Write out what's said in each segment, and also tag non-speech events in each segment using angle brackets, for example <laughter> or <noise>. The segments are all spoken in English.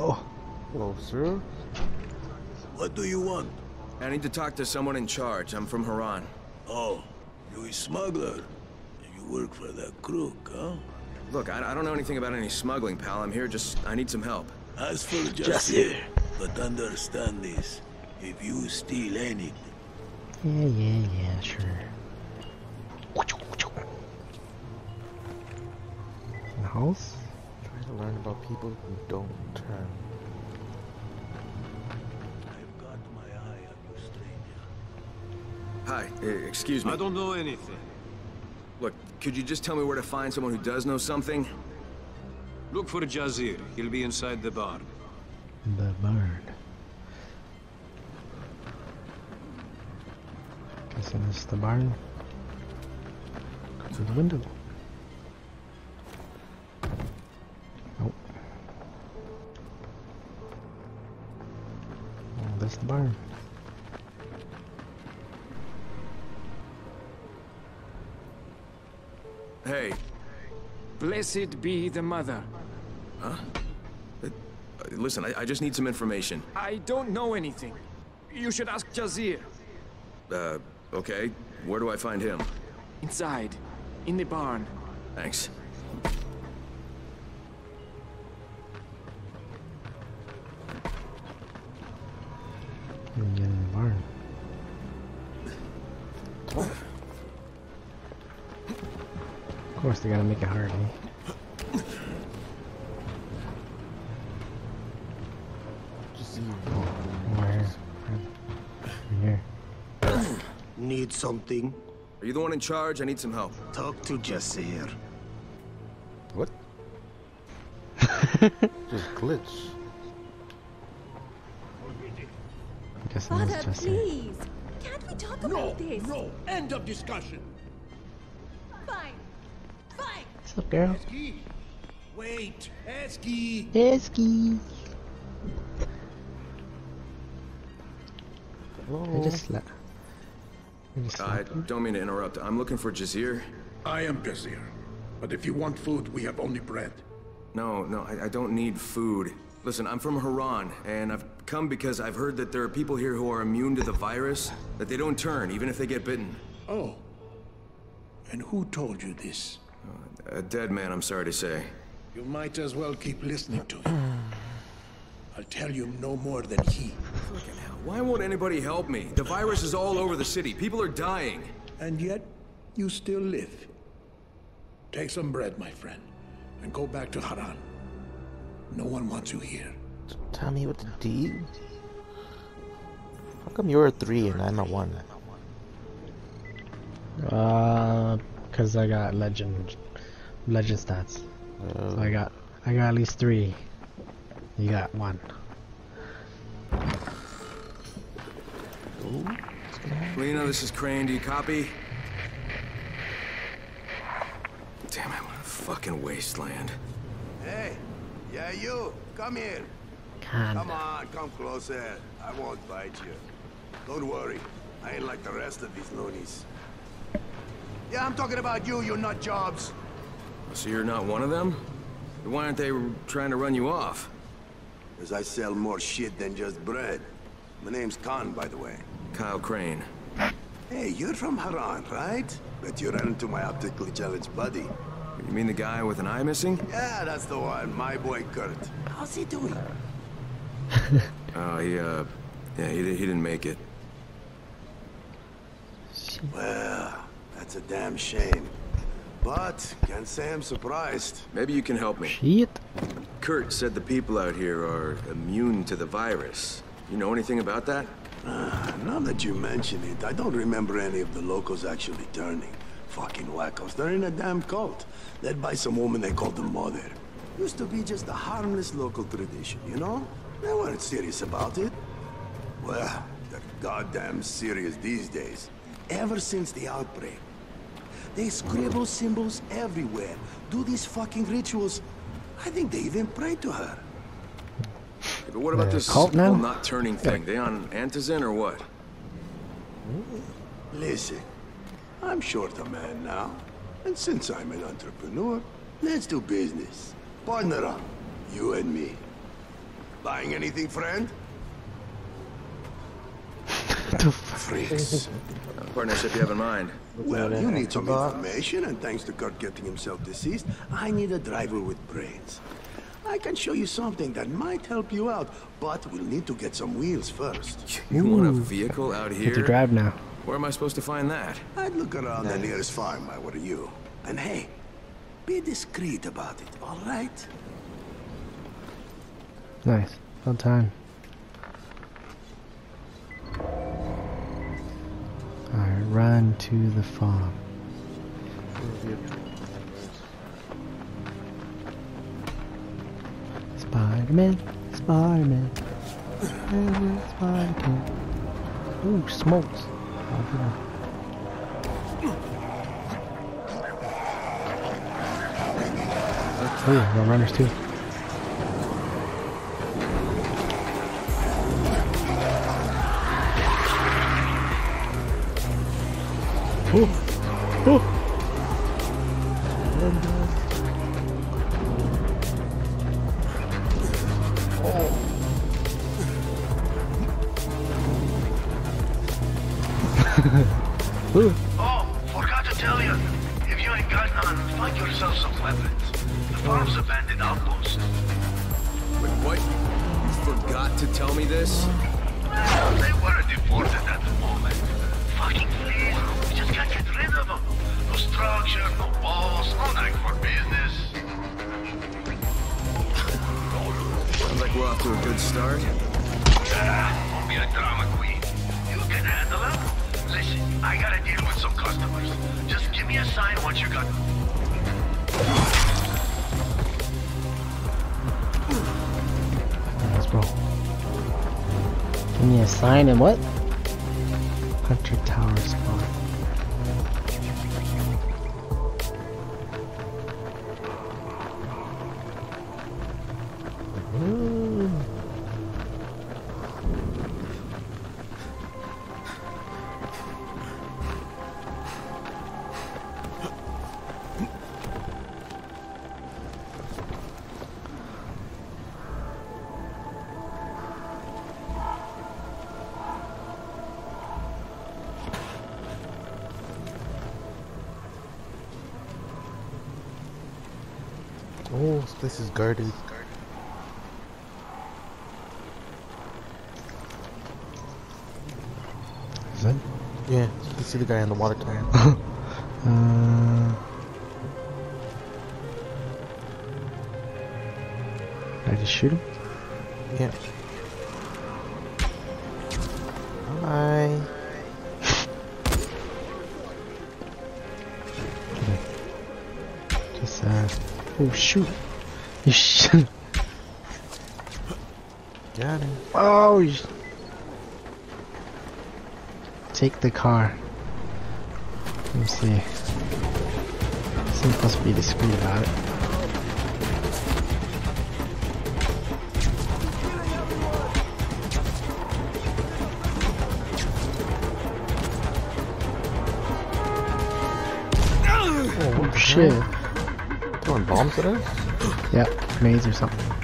Oh, Hello, sir. What do you want? I need to talk to someone in charge. I'm from Harran. Oh, you a smuggler? You work for that crook, huh? Look, I, I don't know anything about any smuggling, pal. I'm here just... I need some help. As for Jasir, but understand this. If you steal anything, yeah, yeah, yeah, sure. In the house? Try to learn about people who don't turn. I've got my eye on you, stranger. Hi, uh, excuse me. I don't know anything. Look, could you just tell me where to find someone who does know something? Look for Jasir. He'll be inside the barn. The barn. Guessing it's the barn. Go through the window. Oh. Oh, that's the barn. Hey, Blessed be the mother. uh, listen, I, I just need some information. I don't know anything. You should ask Jasir. Uh, okay. Where do I find him? Inside. In the barn. Thanks. You in the barn. Of course, they gotta make it hard, eh? Need something? Are you the one in charge? I need some help. Talk to Jasir. What? <laughs> Just glitch. Father, that's please. Can't we talk about this? No, end of discussion. Fine. Fine. What's up, girl? Eski. Wait, Eski. Esky. I just slept. I just I slept. don't mean to interrupt. I'm looking for Jasir. I am Jasir. But if you want food, we have only bread. No, no, I, I don't need food. Listen, I'm from Harran, and I've come because I've heard that there are people here who are immune to the virus, that they don't turn, even if they get bitten. Oh. And who told you this? Uh, a dead man, I'm sorry to say. You might as well keep listening to him. I'll tell you no more than he. Fucking hell, why won't anybody help me? The virus is all over the city. People are dying. And yet, you still live. Take some bread, my friend, and go back to Harran. No one wants you here. Tell me what to do. How come you're a three and I'm a one? Uh, cause I got legend, legend stats. Uh, So I got, I got at least three. You got one. Lena, this is Crane. Do you copy? Damn it, what a fucking wasteland. Hey, yeah, you. Come here. Can. Come on, come closer. I won't bite you. Don't worry. I ain't like the rest of these loonies. Yeah, I'm talking about you, you nut jobs. So you're not one of them? Why aren't they trying to run you off? Because I sell more shit than just bread. My name's Khan, by the way. Kyle Crane. Hey, you're from Harran, right? Bet you ran into my optically challenged buddy. You mean the guy with an eye missing? Yeah, that's the one. My boy Kurt. How's he doing? Oh, <laughs> he, uh, yeah, he, he didn't make it. Well, that's a damn shame. But, can't say I'm surprised. Maybe you can help me. Shit. Kurt said the people out here are immune to the virus. You know anything about that? Uh, now that you mention it, I don't remember any of the locals actually turning. Fucking wackos. They're in a damn cult. Led by some woman they called the Mother. Used to be just a harmless local tradition, you know? They weren't serious about it. Well, they're goddamn serious these days. Ever since the outbreak. They scribble symbols everywhere. Do these fucking rituals. I think they even pray to her. But what about this cult now? not turning thing? They on Antizin or what? Listen, I'm short a man now. And since I'm an entrepreneur, let's do business. Partner up, you and me. Buying anything, friend? <laughs> Freaks. <laughs> Partnership you have in mind? Well, you need some information, and thanks to Kurt getting himself deceased, I need a driver with brains. I can show you something that might help you out, but we'll need to get some wheels first. <laughs> You want a vehicle out here? Get to drive now. Where am I supposed to find that? I'd look around the nearest farm, I were you. And hey, be discreet about it, all right? Nice. Well time. Alright, run to the farm. Spider-Man, Spider-Man, Spider-Man, Spider-Man. Ooh, smokes. Oh. Oh yeah, got runners too. Oh, oh. Ooh. Oh, forgot to tell you. If you ain't got none, find yourself some weapons. The farm's abandoned outpost. Wait, what? You forgot to tell me this? I gotta deal with some customers. Just give me a sign once you got... Roll. Give me a sign and what? Hunter Tower spawn. Oh, this place is guarded. Is that? Yeah, you can see the guy in the water tower. <laughs> Uh, I just shoot him? yeah. Hi. <laughs> Just uh, oh shoot! You shoot! Got him. Oh! you- Take the car. Let me see. Supposed to be discreet about it. Oh shit! Throwing bombs at us? <gasps> Yep, maze or something.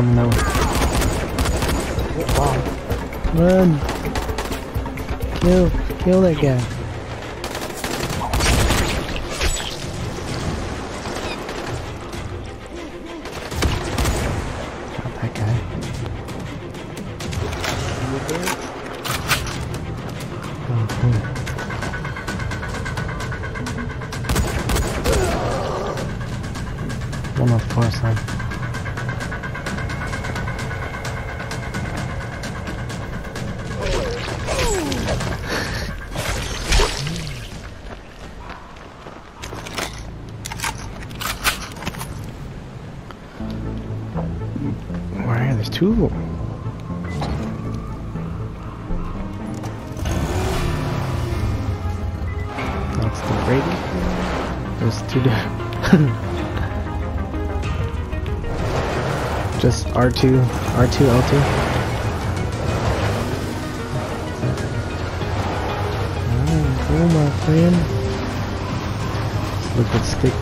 Coming that way. Run! Kill, kill that guy. Two. That's the Brady. There's two. <laughs> Just R2, R2, L2. Oh, cool, my friend. Liquid stick.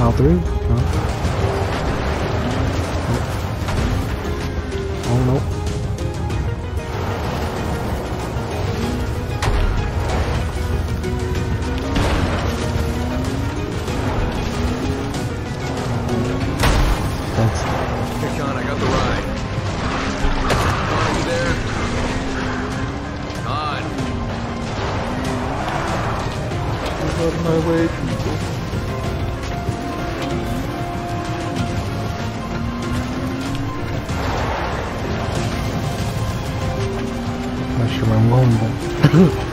All through? No. Out of my way, people. not sure <clears throat>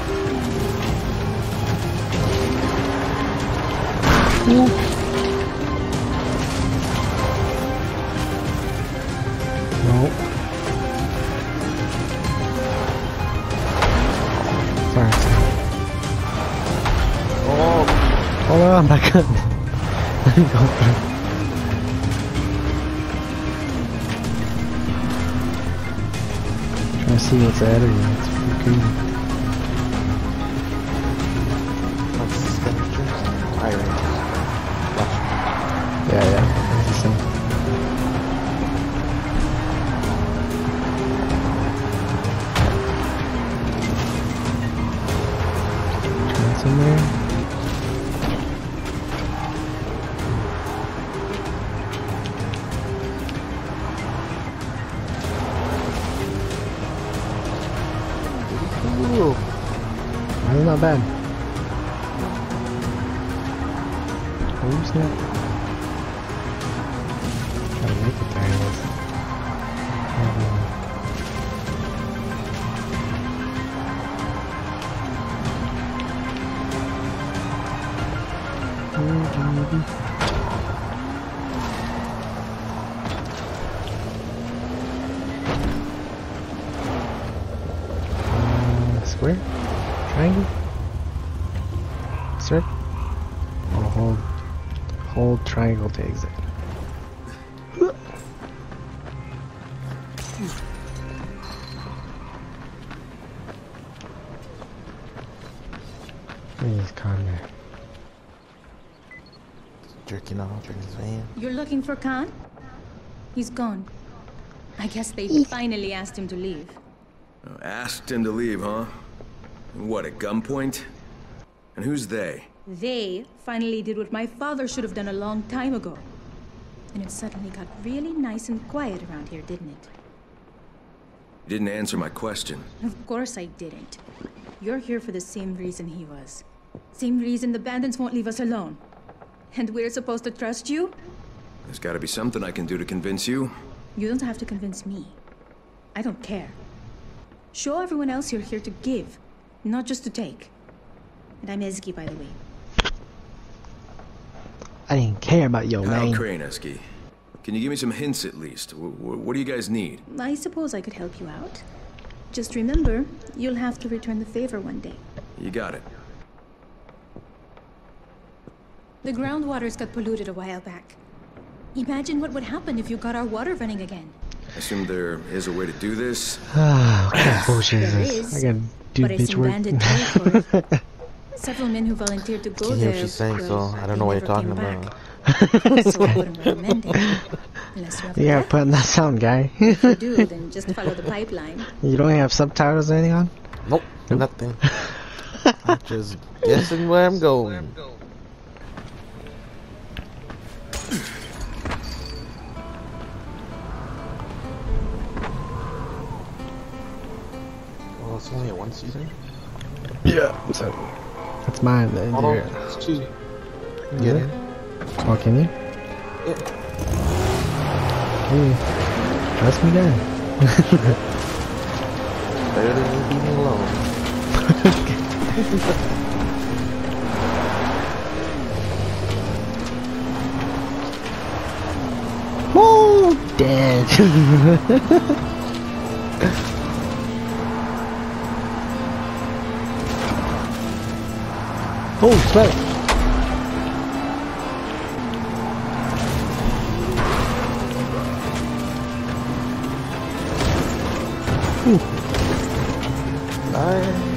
Go through. Trying to see what's you. It's pretty Uh, square? Triangle? Circle? Hold, hold triangle to exit. Jerking off in his van. You're looking for Khan? He's gone. I guess they finally asked him to leave. Oh, Asked him to leave, huh? What, at gunpoint? And who's they? They finally did what my father should have done a long time ago. And it suddenly got really nice and quiet around here, didn't it? You didn't answer my question. Of course I didn't. You're here for the same reason he was. Same reason the bandits won't leave us alone. And we're supposed to trust you? There's gotta be something I can do to convince you. You don't have to convince me. I don't care. Show everyone else you're here to give, not just to take. And I'm Ezgi, by the way. I didn't care about your Kyle name. Kraneski. Can you give me some hints at least? W- w- what do you guys need? I suppose I could help you out. Just remember, you'll have to return the favor one day. You got it. The groundwaters got polluted a while back. Imagine what would happen if you got our water running again. I assume there is a way to do this. Ah, what kind of bullshit is this? I gotta do but it's bitch in work. <laughs> Several men who volunteered to go Can't hear there. what she's saying, so well, I don't know what you're talking came about. back. <laughs> so I wouldn't <laughs> recommend it. Unless you have yeah, a put on that sound, guy. If you do, then just follow the pipeline. you don't have subtitles or anything on? Nope, nothing. I'm just guessing where I'm going. Well, it's only a one season. Yeah. So, that's mine. Then. Oh, no, Yeah. it's two. Yeah. Get in. Oh, can you? Hey, trust me then. Better than you being alone. <laughs> Oh, sweat. Oh,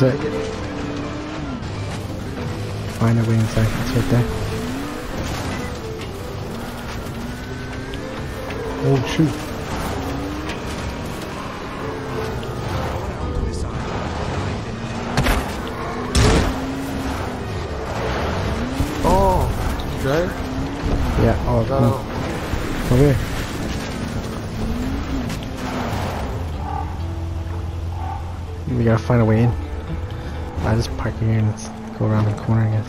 there's that. Find a way inside. It's right there. Oh, shoot. Oh, okay. Yeah, oh, No. come. Over oh. here. We gotta find a way in. I just park here and let's go around the corner, I guess.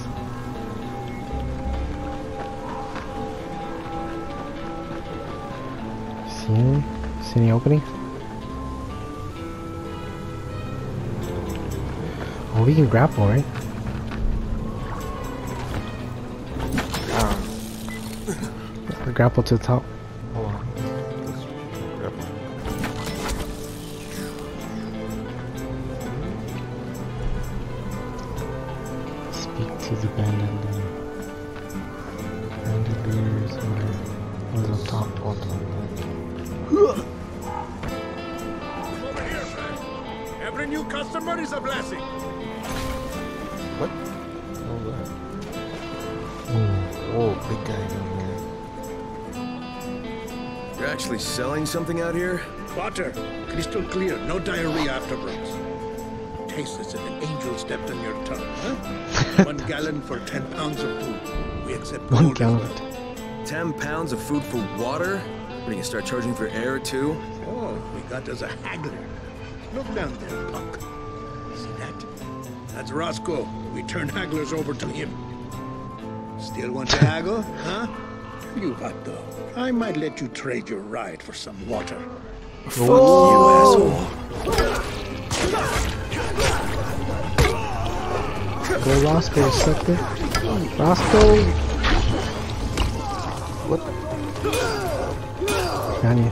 See any? See any opening? Oh, we can grapple, right? <coughs> Grapple to the top. hold on. Speak to the bandit leader. Bandit leader is on the on the top. on. Over here, man. Every new customer is a blessing. What? Oh, that. Hmm. Oh, big guy down there. You're actually selling something out here? Water, crystal clear, no diarrhea afterwards. Taste as if an angel stepped on your tongue, huh? One gallon for ten pounds of food. We accept One gallon. well. Ten pounds of food for water? What, are you gonna start charging for air too? Oh, we got us a haggler. Look down there, punk. See that? That's Roscoe. We turn hagglers over to him. Still want to haggle, huh? You what though? I might let you trade your ride for some water. Fuck you, asshole. Go Roscoe, sucker. Roscoe! What? Got you.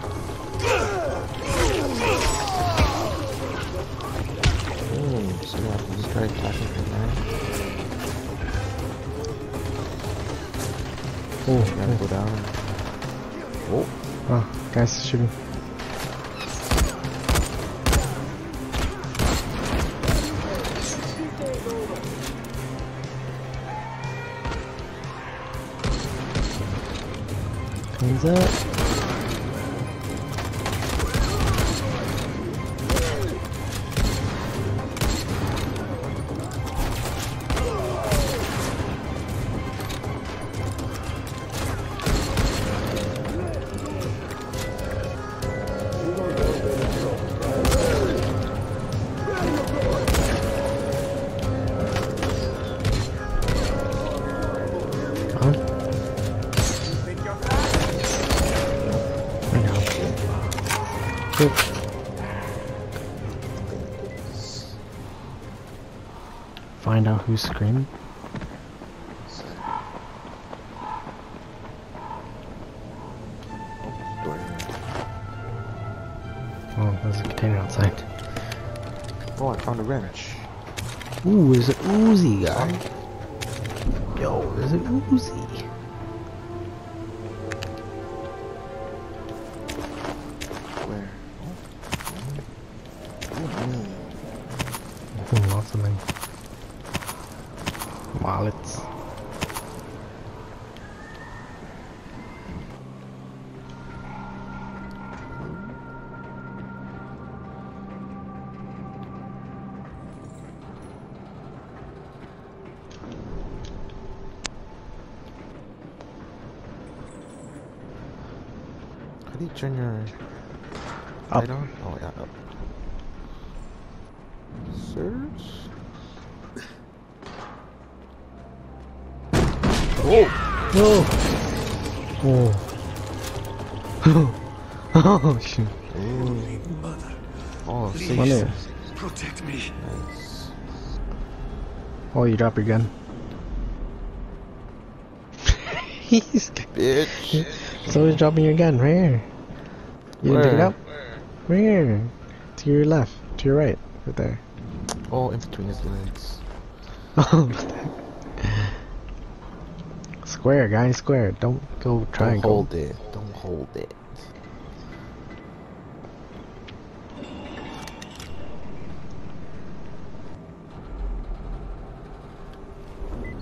Hmm, so yeah, let's try attacking him now. Oh, Gotta go down. Oh, oh, guys. Comes up. Find out who's screaming. Oh, there's a container outside. Oh, I found a wrench. Ooh, there's an Uzi guy. Yo, there's an Uzi. Where? Ooh, lots of money pallets. How do you turn your up? Oh! Oh! oh shoot. Oh, six. Money. Protect me. Nice. Oh, you drop your gun. He's Bitch. so he's dropping your gun right here. You didn't pick it Where? up? Right here. To your left. To your right. Right there. Oh, in between his legs. Oh? Square, guys, square. Don't go Don't triangle. hold it. Don't hold it.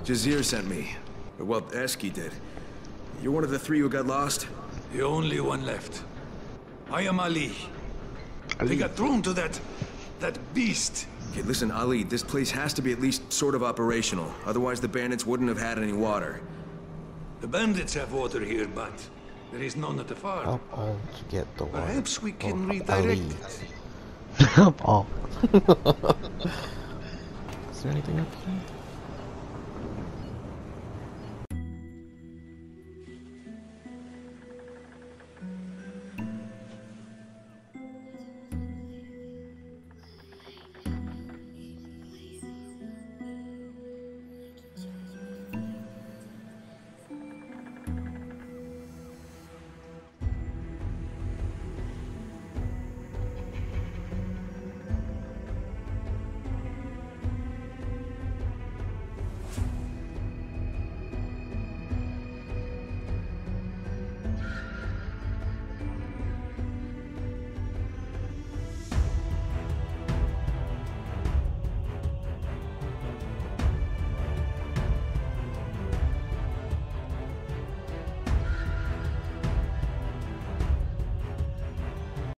Jasir sent me. Well, Ezgi did. You're one of the three who got lost? The only one left. I am Ali. They got thrown to that... that beast. Okay, listen, Ali, this place has to be at least sort of operational. Otherwise, the bandits wouldn't have had any water. The bandits have water here, but there is none at the farm. Help all to get the water. Perhaps we can redirect it. <laughs> Help all. <laughs> Is there anything up here?